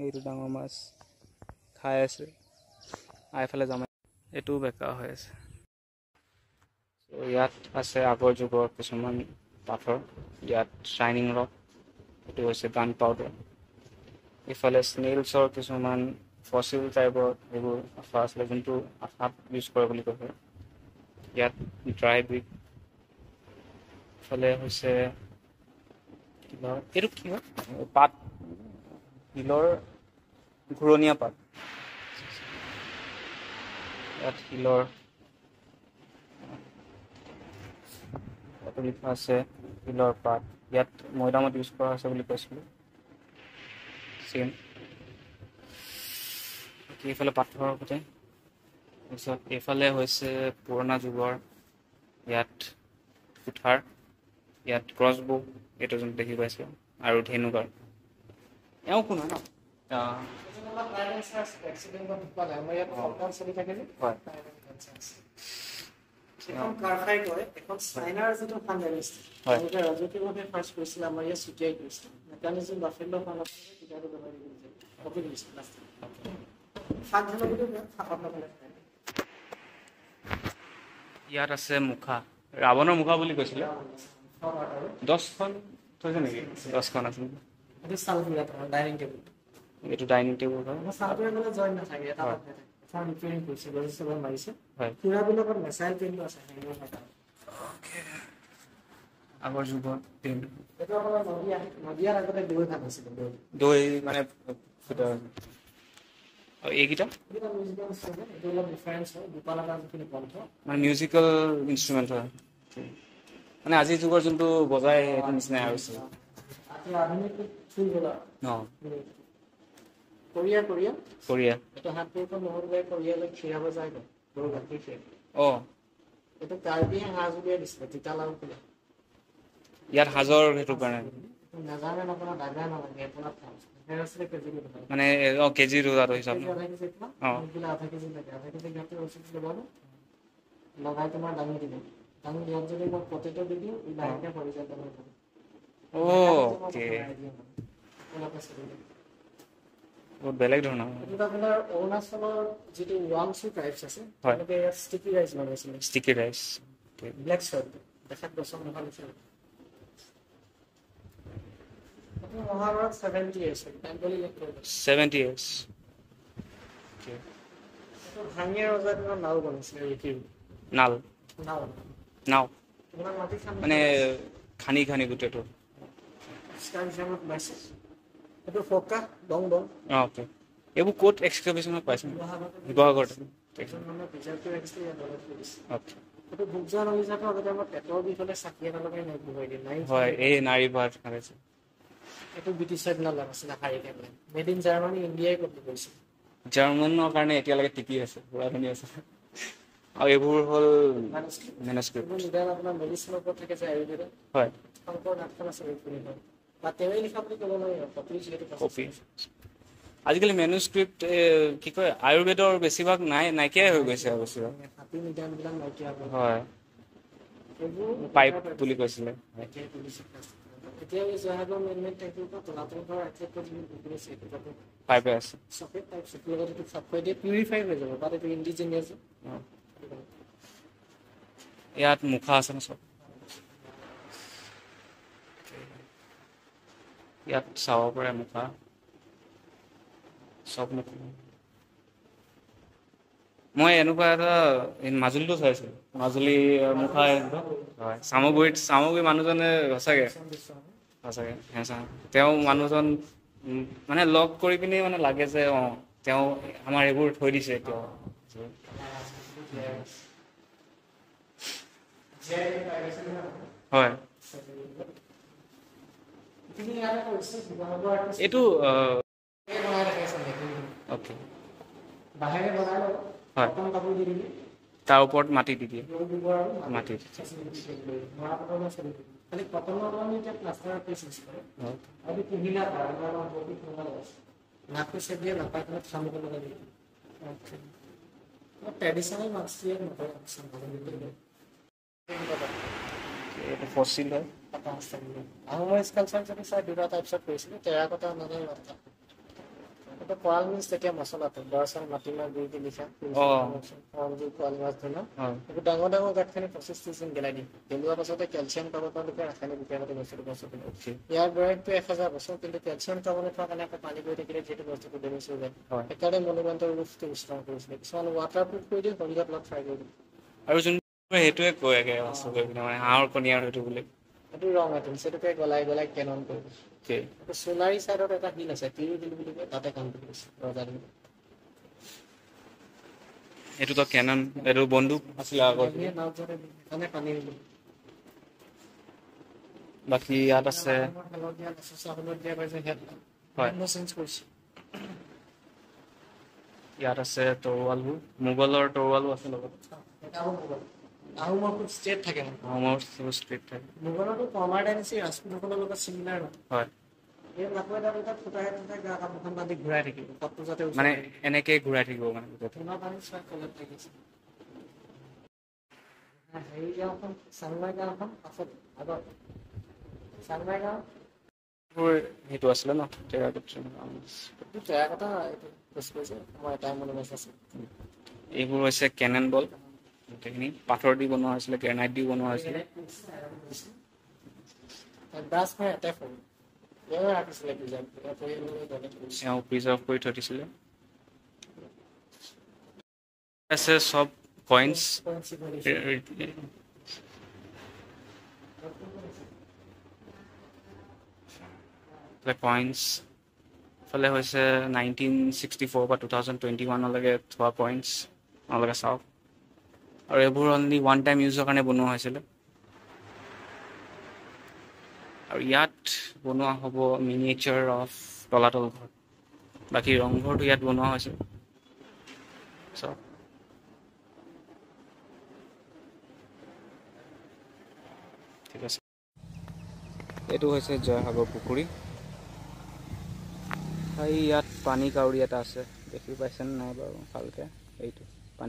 সেইটো ডাঙৰ মাছ খাই আছে। আৰু এফালে যাম। এইটোও বেকা হৈ আছে। ইয়াত আছে আগৰ যুগৰ কিছুমান পাথৰ। ইয়াত শ্বাইনিং ৰক এইটো হৈছে গান পাউডাৰ ইফালে স্নেইলছৰ কিছুমান ফচিল টাইপৰ এইবোৰ আঠা আছিলে যোনটো আঠাত ইউজ কৰে বুলি কৈছে ইয়াত ড্ৰাই ব্ৰিক ইফালে হৈছে কিবা এইটো কি হয়? পাত। শিলৰ ঘূৰণীয়া পাত। ইয়াত শিলৰ ইয়াতো লিখা আছে শিলৰ পাত। ইয়াত মৈদামত ইউজ কৰা হৈছে বুলি কৈছিলোঁ। চেম বাকী এইফালে পাথৰৰ সৈতে তাৰপিছত এইফালে হৈছে পুৰণা যুগৰ ইয়াত কুঠাৰ ইয়াত ক্ৰছবু এইটো যোন দেখি পাইছে আৰু ধেনুকাৰ এওঁ কোন হয় ন ইয়াত আছে মুখা। ৰাৱণৰ মুখা বুলি কৈছিলে। দহখন থৈছে নেকি? দহখন আছে। এইটো চাল বিৰাট ডাইনিং টেবুল এইটো ডাইনিং টেবুল হয় চালটোৱে মানে জইন নাথাকে এটা হয়। পাতে থাকে ফাঁক ৰিপেয়াৰিং কৰিছে গজেষ্টেবল মাৰিছে হয় খুৰাবিলাকত মেচাইল পেইণ্টটো আছে সেইবোৰ থাকে আগৰ যুগত দিন এইটো আপোনাৰ নদী আহে নদীয়াৰ আগতে দৈ ভাগ হৈছিলে দৈ দৈ মানে ফুটা আৰু এইকেইটা এইটো এটা মিউজিকেল ইনষ্ট্ৰুমেণ্ট হয় মানে মিউজিকেল ইনষ্ট্ৰুমেণ্ট হয় মানে আজিৰ যুগৰ যোনটো বজাই সেইটো নিচিনাই হৈছে এতিয়া আধুনিক ফুল বলা ন কোৰিয়া কোৰিয়া কোৰিয়া এইটো হাত ভৰিখন নহ'লে গৈ কোৰিয়ালৈ খীৰাব যায় গৈ গৰু গাখীৰ খীৰাই অঁ এইটো কাৰ্বিয়ে সাজ উলিয়াই দিছিলে তিতা লাও ফুলে ইয়াত সাজৰ সেইটো কাৰণে নাজানে আপোনাৰ দাগা নালাগে আপোনাৰ মানে অঁ কেজি ৰোজাটো হিচাপ অ। বোলে আধা কেজি লাগে আধা কেজি গাখীৰ ৰচিদ ল'ব লগাই তোমাৰ দাঙি দিব দাঙি দিয়াত যদি মই পটেটো দি দিওঁ লাহেকে পৰি যায়। অ'কে। বহুত বেলেগ ধৰণৰ। এইটোত আপোনাৰ অৰুণাচলৰ যিটো ৱাংচু ট্ৰাইবছ আছে হয়। তেওঁলোকে ইয়াত ষ্টিকি ৰাইচ বনাইছিলে। ষ্টিকি ৰাইচ ব্লেক চইল দেখাত গছৰ ভাল আছে। এইটো Mahabharat seventy years Bengali seventy years এইটো ভাঙিয়ে ৰজা দিনৰ নাও বনাইছিলে ৰিকিৰ নাল। নাও। নাও। তোমাৰ মাটি খান্দি মানে খানি খানি গোটেইটো। স্কাৰ হিচাপত পাইছে এইটো ফকা দং দং অঁ অ'কে এইবোৰ ক'ত এক্সকাভেশ্যনত পাইছে শিৱসাগৰত শিৱসাগৰত এজন মানুহে প্ৰিজাৰ্ভ কৰি ৰাখিছিলে ইয়াত ডেভেলপ কৰিছে অ'কে এইটো ভোগজা নদীজাটো আগতে আমাৰ পেটৰ বিষ হ'লে চাকি এটা লগাই নাইট বহুৱাই দিয়ে নাইট হয় এই নাৰী ভাত খাইছে এইটো ব্ৰিটিছৰ দিনত লগাইছিলে শাৰী টেবলেট মেড ইন জাৰ্মানী ইণ্ডিয়াই কপি কৰিছিল জাৰ্মানৰ কাৰণে এতিয়ালৈকে টিকি আছে পুৰা ধুনীয়া আছে আৰু এইবোৰ হ'ল মেনস্ক্ৰিপ্ট এইবোৰ নিদান আপোনাৰ মেডিচিনৰ ওপৰত থাকে যে আয়ুৰ্বেদত হয় শংকৰ নাটখন আছে ৰুক্মিণীখন বা তেওঁৱে লিখা বুলি ক'ব নোৱাৰি আৰু কপি যিহেতু কপি আজিকালি মেনুস্ক্ৰিপ্ট কি কয় আয়ুৰ্বেদৰ বেছিভাগ নাই নাইকিয়াই হৈ গৈছে আৰু বেছিভাগ। হাতী নিদানবিলাক নাইকিয়া হ'ল হয়। পাইপ বুলি কৈছিলে। এতিয়া এই জয়সাগৰ মেইন মেইন টেংকিৰ পৰা তলাতল ঘৰ একেবাৰে যিবোৰ পুখুৰী আছে সেইটো তাতে পাইপে আছে চফেদ টাইপ চকুৰ লগত এইটো চাপ খুৱাই দিয়ে পিউৰিফাই হৈ যাব বাট এইটো ইণ্ডিজিনিয়াছ অঁ। ইয়াত মুখা আছে ন চব ইয়াত চাব পাৰে মুখা চব মই এনেকুৱা এটা এই মাজুলীতো চাইছিলোঁ মাজুলী মুখা হয় চামগুৰিত চামগুৰি মানুহজনে সঁচাকৈ সঁচাকৈ হেঁচা তেওঁ মানুহজন মানে লগ কৰি পিনি মানে লাগে যে অঁ তেওঁ আমাৰ এইবোৰ থৈ দিছে এতিয়াও হয়। এইটো তাৰ ওপৰত মাটি দি দিয়ে। মাটি। ট্ৰেডিশ্যনেল মাছ এইটো ফচিল হয় আহোমৰ স্কালচাৰ যদি চাই দুটা টাইপছত কৰিছিলে টেৰাকটা নাজানো কৰাল মিন্স তেতিয়া মছলাটো দৰাচল মাটিমাহ গুৰি দি লিখা কৰাল মাছ ধৰিলা হয় এইবোৰ ডাঙৰ ডাঙৰ গাঁতখিনি পঁচিছ ত্ৰিছ দিন গেলাই দিম গেলোৱাৰ পাছতে কেলছিয়াম পাব তেওঁলোকে ৰাসায়নিক বিজ্ঞানতে বস্তুটো বস্তুটো ইয়াৰ বয়সটো এক হাজাৰ বছৰ কিন্তু কেলছিয়াম পাবলৈ থোৱাৰ কাৰণে আকৌ পানী গৈ থাকিলে যিহেতু বস্তুটো ডেমেজ হৈ যায় সেইকাৰণে মনুমেণ্টৰ ৰুফটো ষ্ট্ৰং কৰিছিলে কিছুমান ৱাটাৰ প্ৰুফ কৰি দিয়ে সন্ধিয়াত অলপ ফ্ৰাই কৰি দিয়ে আৰু যোন সেইটোৱে কয় একে বস্তু কৈ পিনে মানে হাঁহৰ কণী আৰু সেইটো বুলি। সেইটো ৰং আইটেম সেইটোকে গলাই গলাই কেনন কৰিব অ'কে সোণাৰী চাইডত এটা হিল আছে তিৰু হিল বুলি কয় তাতে কাম কৰিছে ৰজাদিন এইটোতো কেনন এইটো বন্দুক আছিলে যোৱাতে সেইকাৰণে পানী দিলে বাকী ইয়াত আছে ইয়াত আছে তৰোৱালবোৰ মোগলৰ তৰোৱালো আছে লগত। আহোমৰ খুব ষ্টেট থাকে মানে আহোমৰ ষ্ট্ৰীট থাকে মোগলতো কমাৰ ডাইনেচি ৰাজপুতসকলৰ লগত চিমিলাৰ হয় হয় এই লাকু এটা দুটা ফুটাই ফুটাই গা কাপোৰখন বান্ধি ঘূৰাই থাকিব পথটো যাতে ওচৰত মানে থাকে। এনেকে ঘূৰাই থাকিব মানে গোটেইটো সোণৰ পানী চোৱা তলত থাকিছে হেৰি গাঁওখন চাংমাই গাঁওখন পাছত আগত চাংমাই গাঁও এইবোৰ সেইটো আছিলে ন টেৰাকোটা এইটো মই এটাই আছে এইবোৰ হৈছে কেনন বল গোটেইখিনি পাথৰ দি বনোৱা হৈছিলে গ্ৰেনাইট দি বনোৱা হৈছিলে। এওঁ প্ৰিজাৰ্ভ কৰি থৈ দিছিলে। আছে চব কইনছ কইনছ ইফালে হৈছে নাইনটিন ছিক্সটি ফ'ৰ বা টু থাউজেণ্ড টুৱেণ্টি ওৱানলৈকে থোৱা কইনছ আপোনালোকে চাওক। আৰু এইবোৰ অনলি ওৱান টাইম ইউজৰ কাৰণে বনোৱা হৈছিলে। আৰু ইয়াত বনোৱা হ'ব মিনিয়েচাৰ অফ তলাতল ঘৰ। বাকী ৰংঘৰটো ইয়াত বনোৱা হৈছে। ঠিক আছে। এইটো হৈছে জয়সাগৰ পুখুৰী। এই ইয়াত পানী কাউৰী এটা আছে। দেখি পাইছেনে নাই বাৰু ভালকৈ? এইটো।